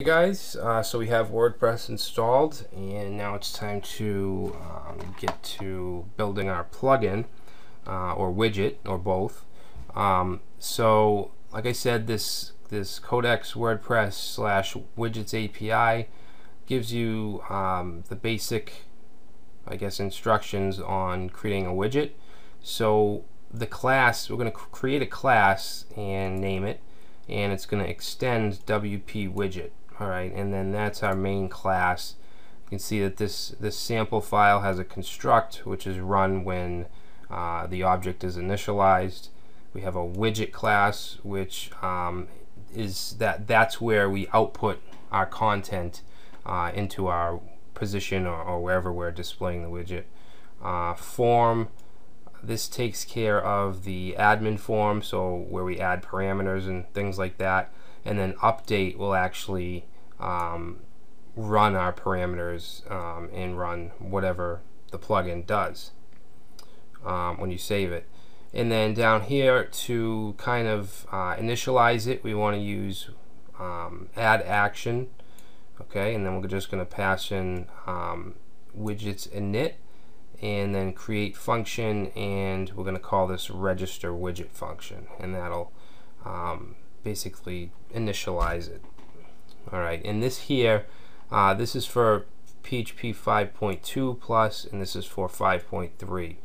Hey guys, uh, so we have WordPress installed and now it's time to um, get to building our plugin uh, or widget or both. Um, so like I said, this this Codex WordPress slash widgets API gives you um, the basic, I guess, instructions on creating a widget. So the class, we're going to create a class and name it and it's going to extend WP widget all right and then that's our main class. You can see that this this sample file has a construct which is run when uh, the object is initialized. We have a widget class which um, is that that's where we output our content uh, into our position or, or, wherever we're displaying the widget. Uh, form this takes care of the admin form so where we add parameters and things like that and then update will actually um, run our parameters um, and run whatever the plugin does um, when you save it. And then down here to kind of uh, initialize it, we want to use um, add action. Okay, and then we're just going to pass in um, widgets init and then create function and we're going to call this register widget function and that'll um, basically initialize it. Alright, and this here, uh, this is for PHP 5.2 plus, and this is for 5.3.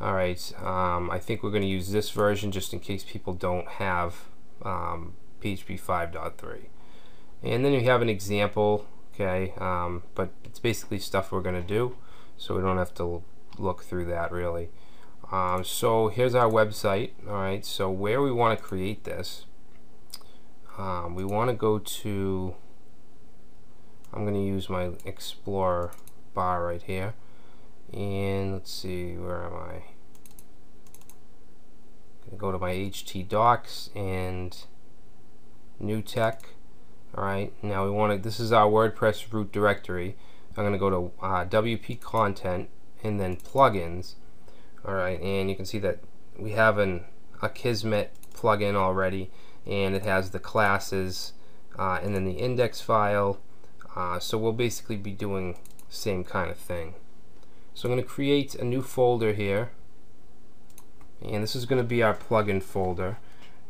Alright, um, I think we're going to use this version just in case people don't have um, PHP 5.3. And then you have an example, okay, um, but it's basically stuff we're going to do, so we don't have to look through that really. Um, so here's our website, alright, so where we want to create this, um, we want to go to I'm going to use my Explorer bar right here. And let's see, where am I? Gonna go to my HT docs and new tech. Alright, now we want to, this is our WordPress root directory. I'm going to go to uh, WP content and then plugins. Alright, and you can see that we have an Akismet plugin already and it has the classes uh, and then the index file uh, so we'll basically be doing same kind of thing. So I'm going to create a new folder here. And this is going to be our plugin folder.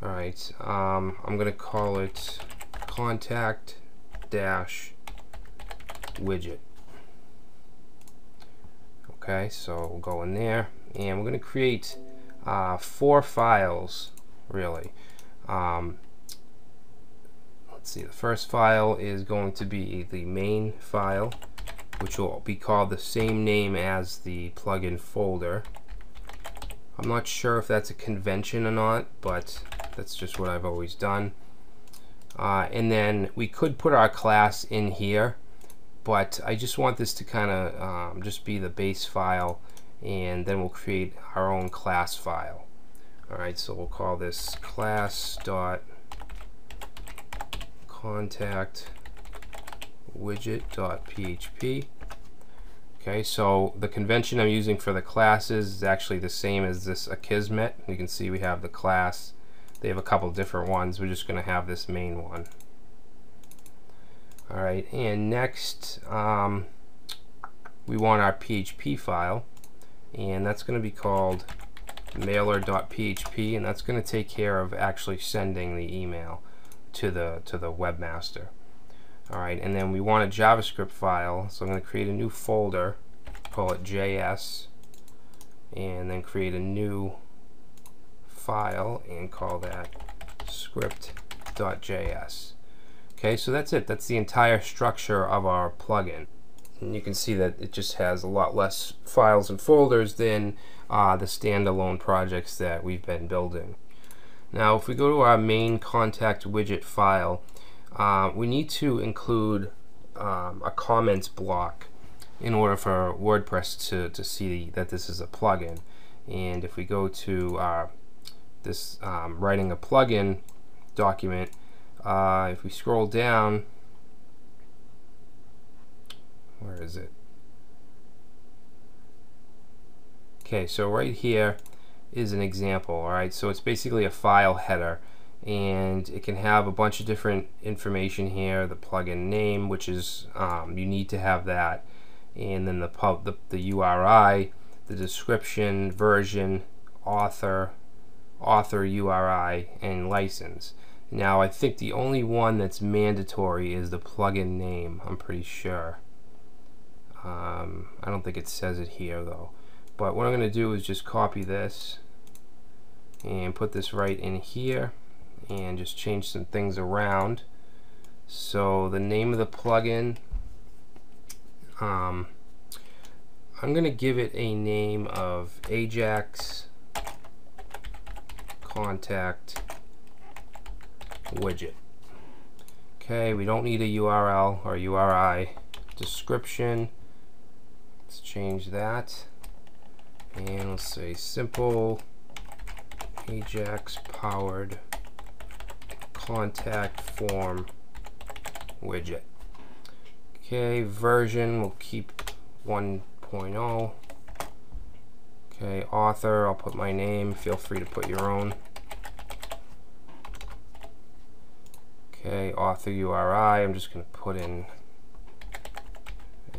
Alright, um, I'm going to call it contact dash widget. Okay, so we'll go in there and we're going to create uh, four files really. Um, let's see, the first file is going to be the main file, which will be called the same name as the plugin folder. I'm not sure if that's a convention or not, but that's just what I've always done. Uh, and then we could put our class in here, but I just want this to kind of um, just be the base file, and then we'll create our own class file. All right, so we'll call this class dot contact widget.php. Okay, so the convention I'm using for the classes is actually the same as this Akismet. You can see we have the class. They have a couple different ones. We're just going to have this main one. Alright, and next um, we want our PHP file and that's going to be called mailer.php and that's going to take care of actually sending the email to the to the webmaster. All right, and then we want a JavaScript file, so I'm going to create a new folder, call it JS, and then create a new file and call that script.js. Okay, so that's it. That's the entire structure of our plugin. And you can see that it just has a lot less files and folders than uh, the standalone projects that we've been building. Now if we go to our main contact widget file, uh, we need to include um, a comments block in order for WordPress to, to see that this is a plugin. And if we go to this um, writing a plugin document, uh, if we scroll down, where is it? Okay, so right here, is an example, alright? So it's basically a file header and it can have a bunch of different information here the plugin name which is um, you need to have that and then the pub the, the URI the description version author author URI and license. Now I think the only one that's mandatory is the plugin name I'm pretty sure. Um, I don't think it says it here though but what I'm going to do is just copy this and put this right in here and just change some things around. So the name of the plugin, um, I'm going to give it a name of Ajax Contact Widget. Okay, we don't need a URL or URI description. Let's change that. And let's say simple Ajax powered contact form widget. Okay, version we'll keep 1.0. Okay, author, I'll put my name. Feel free to put your own. Okay, author URI, I'm just going to put in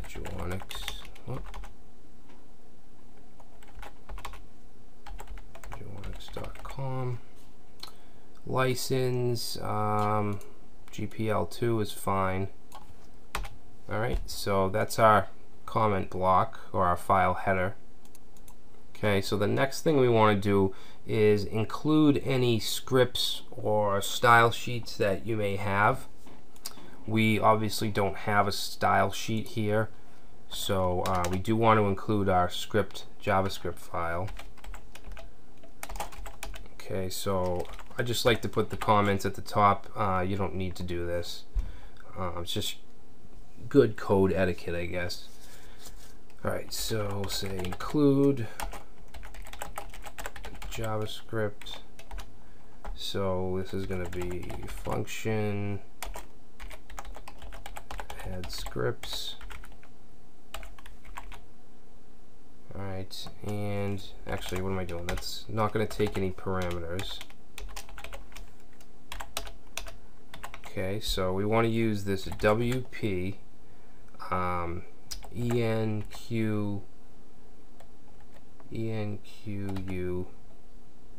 Eduonix. License um, GPL2 is fine. Alright so that's our comment block or our file header. Okay so the next thing we want to do is include any scripts or style sheets that you may have. We obviously don't have a style sheet here so uh, we do want to include our script JavaScript file. Okay so I just like to put the comments at the top. Uh, you don't need to do this. Uh, it's just good code etiquette, I guess. Alright, so say include JavaScript. So this is going to be function add scripts. Alright, and actually what am I doing? That's not going to take any parameters. Okay, so we want to use this WP um, ENQ ENQU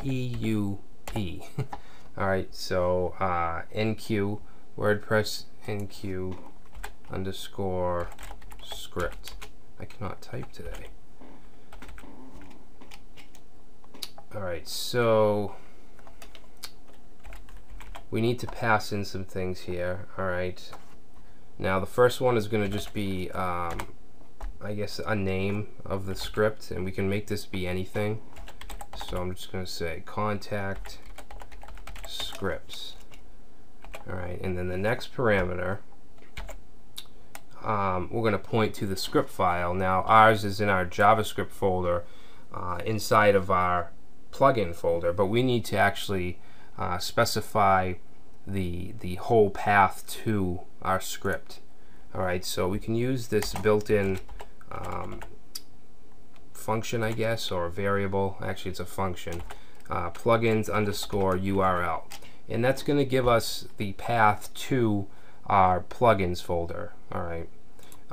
EUP. All right, so uh, enqueue WordPress enqueue underscore script. I cannot type today. All right, so we need to pass in some things here alright now the first one is going to just be um, I guess a name of the script and we can make this be anything. So I'm just going to say contact scripts alright and then the next parameter um, we're going to point to the script file. Now ours is in our JavaScript folder uh, inside of our plugin folder but we need to actually uh, specify the the whole path to our script. Alright so we can use this built-in um, function I guess or variable. Actually it's a function. Uh, plugins underscore URL and that's going to give us the path to our plugins folder alright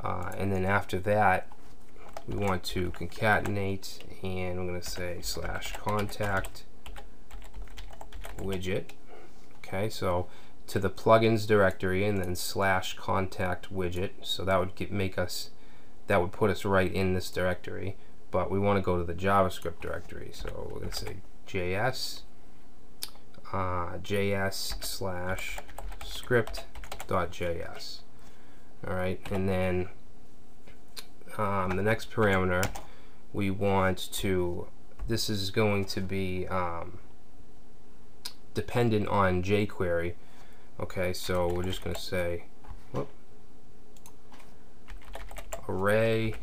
uh, and then after that we want to concatenate and I'm going to say slash contact widget. Okay, so to the plugins directory and then slash contact widget. So that would get, make us, that would put us right in this directory. But we want to go to the JavaScript directory. So we're going to say JS, uh, JS slash script.js. All right, and then um, the next parameter we want to, this is going to be um, dependent on jQuery. Okay, so we're just going to say whoop, array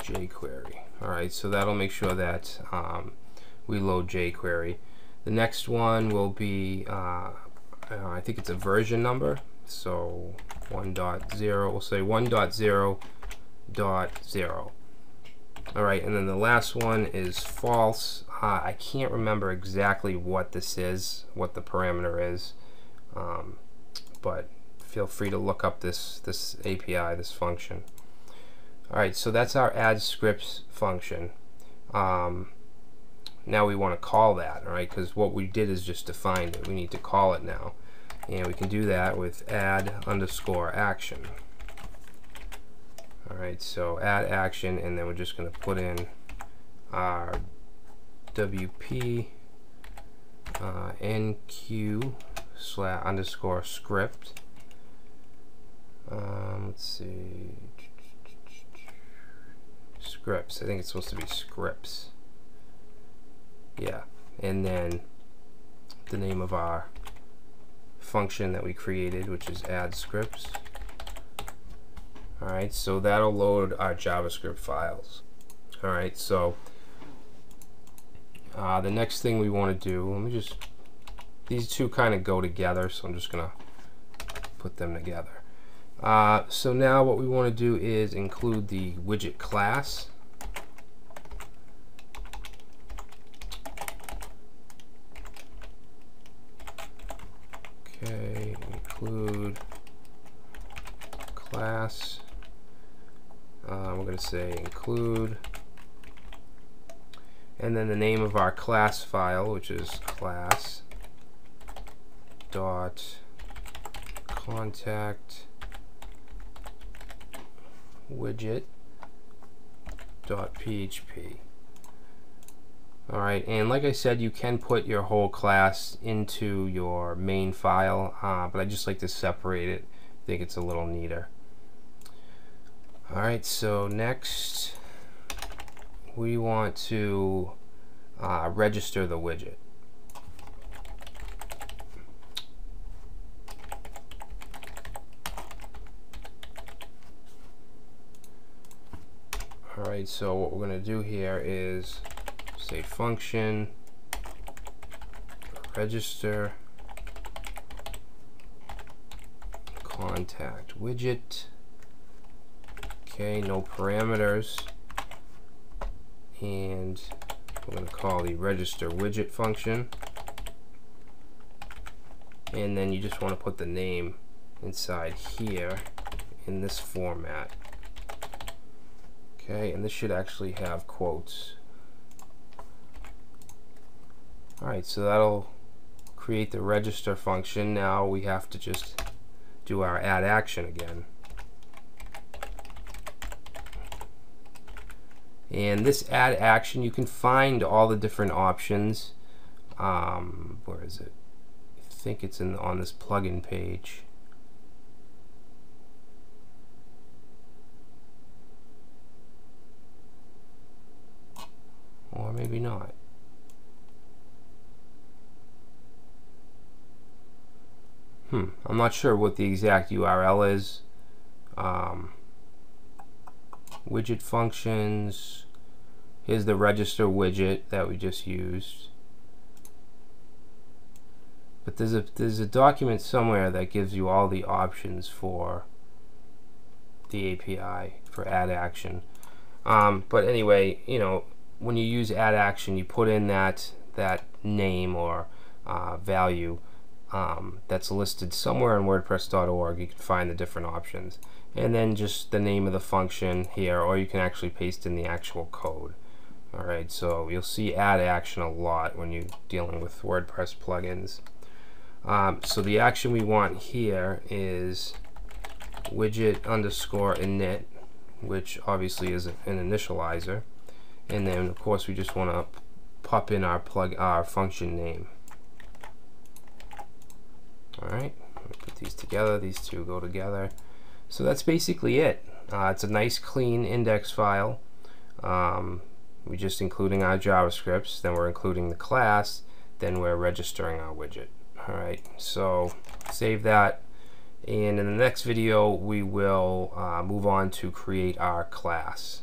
jQuery. Alright, so that'll make sure that um, we load jQuery. The next one will be, uh, uh, I think it's a version number. So 1.0, we'll say 1.0.0. All right, and then the last one is false. Uh, I can't remember exactly what this is, what the parameter is, um, but feel free to look up this, this API, this function. Alright, so that's our add scripts function. Um, now we want to call that, alright, because what we did is just defined it. We need to call it now. And we can do that with add underscore action. Alright, so add action, and then we're just going to put in our WP uh, enqueue slash underscore script. Um, let's see. Scripts. I think it's supposed to be scripts. Yeah. And then the name of our function that we created, which is add scripts. Alright, so that'll load our JavaScript files. Alright, so uh, the next thing we want to do, let me just, these two kind of go together, so I'm just to put them together. Uh, so now what we want to do is include the widget class. Okay, include class. Uh, we're going to say include. And then the name of our class file which is class dot contact widget dot php alright and like I said you can put your whole class into your main file uh, but I just like to separate it. I think it's a little neater alright so next we want to uh, register the widget. Alright, so what we're going to do here is say function register contact widget okay no parameters. And we're going to call the register widget function. And then you just want to put the name inside here in this format. Okay and this should actually have quotes. Alright so that'll create the register function. Now we have to just do our add action again and this add action you can find all the different options. Um, where is it? I think it's in on this plugin page. Or maybe not. Hmm I'm not sure what the exact URL is. Um, widget functions. Here's the register widget that we just used. But there's a there's a document somewhere that gives you all the options for the API for add action. Um, but anyway, you know, when you use add action, you put in that that name or uh, value um, that's listed somewhere on WordPress.org. You can find the different options and then just the name of the function here or you can actually paste in the actual code. Alright so you'll see add action a lot when you're dealing with WordPress plugins. Um, so the action we want here is widget underscore init which obviously is an initializer. And then of course we just want to pop in our plug our function name. Alright put these together. These two go together so that's basically it. Uh, it's a nice clean index file. Um, we're just including our JavaScripts, then we're including the class, then we're registering our widget. Alright, so save that. And in the next video, we will uh, move on to create our class.